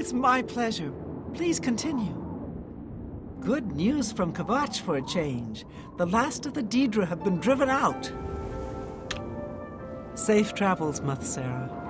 It's my pleasure. Please continue. Good news from Kvatch for a change. The last of the Daedra have been driven out. Safe travels, Muthsera.